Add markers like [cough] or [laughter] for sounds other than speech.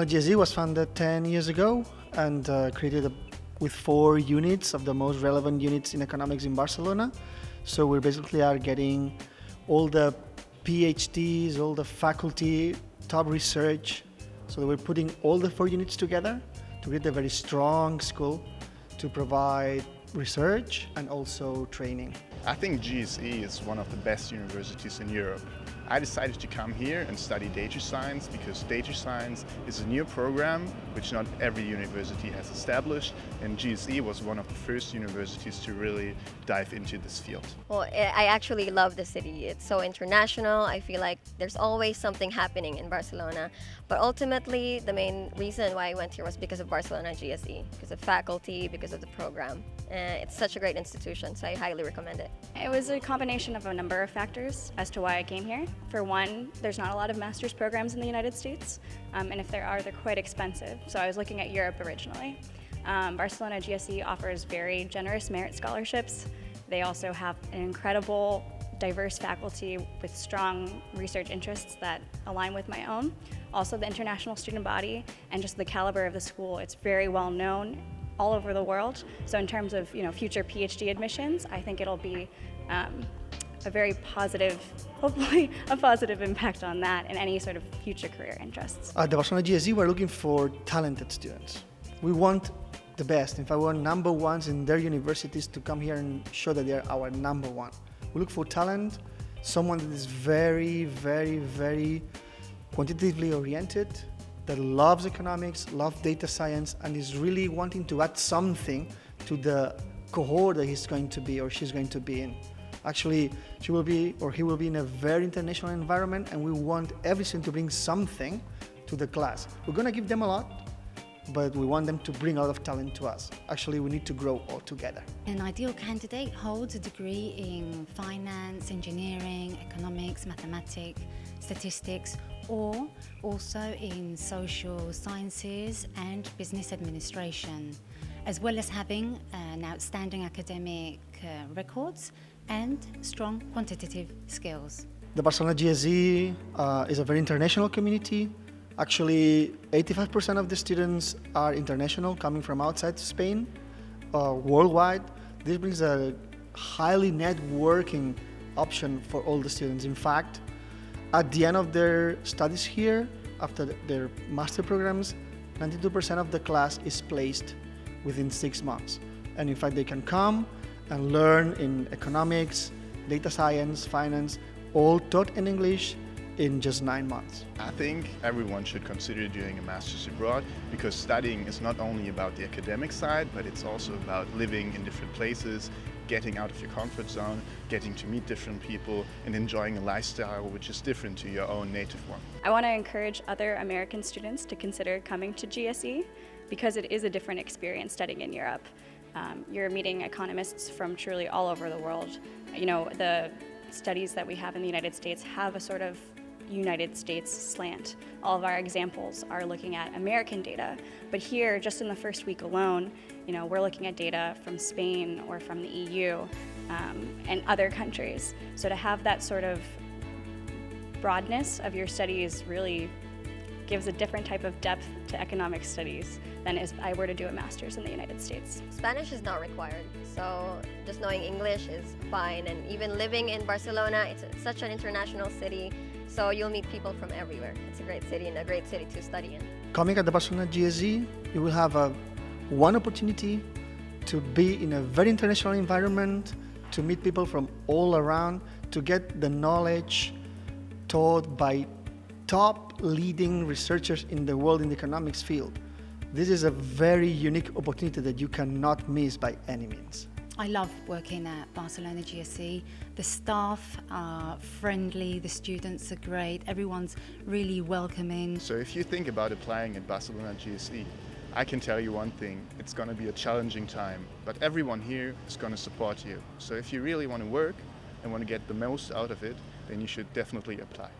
GSE was founded 10 years ago and uh, created a, with four units of the most relevant units in economics in Barcelona. So we basically are getting all the PhDs, all the faculty, top research. So we're putting all the four units together to create a very strong school to provide research and also training. I think GSE is one of the best universities in Europe. I decided to come here and study data science because data science is a new program which not every university has established and GSE was one of the first universities to really dive into this field. Well, I actually love the city. It's so international. I feel like there's always something happening in Barcelona. But ultimately, the main reason why I went here was because of Barcelona GSE, because of faculty, because of the program. Uh, it's such a great institution, so I highly recommend it. It was a combination of a number of factors as to why I came here. For one, there's not a lot of master's programs in the United States, um, and if there are, they're quite expensive. So I was looking at Europe originally. Um, Barcelona GSE offers very generous merit scholarships. They also have an incredible diverse faculty with strong research interests that align with my own. Also the international student body and just the caliber of the school, it's very well known all over the world. So in terms of you know future PhD admissions, I think it'll be um, a very positive, [laughs] hopefully a positive impact on that and any sort of future career interests. At the Barcelona GSE, we're looking for talented students. We want the best. In fact, we want number ones in their universities to come here and show that they're our number one. We look for talent, someone that is very, very, very quantitatively oriented, that loves economics, loves data science, and is really wanting to add something to the cohort that he's going to be or she's going to be in. Actually, she will be or he will be in a very international environment, and we want every student to bring something to the class. We're going to give them a lot, but we want them to bring a lot of talent to us. Actually, we need to grow all together. An ideal candidate holds a degree in finance, engineering, economics, mathematics, statistics, or also in social sciences and business administration, as well as having an outstanding academic uh, records and strong quantitative skills. The Barcelona GSE uh, is a very international community. Actually, 85% of the students are international, coming from outside Spain, uh, worldwide. This brings a highly networking option for all the students. In fact, at the end of their studies here, after their master programs, 92% of the class is placed within six months. And in fact, they can come and learn in economics, data science, finance, all taught in English in just nine months. I think everyone should consider doing a master's abroad because studying is not only about the academic side, but it's also about living in different places, getting out of your comfort zone, getting to meet different people, and enjoying a lifestyle which is different to your own native one. I want to encourage other American students to consider coming to GSE because it is a different experience studying in Europe. Um, you're meeting economists from truly all over the world. You know, the studies that we have in the United States have a sort of United States slant. All of our examples are looking at American data, but here, just in the first week alone, you know, we're looking at data from Spain or from the EU um, and other countries. So to have that sort of broadness of your studies really gives a different type of depth to economic studies than if I were to do a master's in the United States. Spanish is not required, so just knowing English is fine. And even living in Barcelona, it's such an international city, so you'll meet people from everywhere. It's a great city and a great city to study in. Coming at the Barcelona GSE, you will have a, one opportunity to be in a very international environment, to meet people from all around, to get the knowledge taught by top leading researchers in the world in the economics field. This is a very unique opportunity that you cannot miss by any means. I love working at Barcelona GSE. The staff are friendly, the students are great, everyone's really welcoming. So if you think about applying at Barcelona GSE, I can tell you one thing, it's going to be a challenging time, but everyone here is going to support you. So if you really want to work and want to get the most out of it, then you should definitely apply.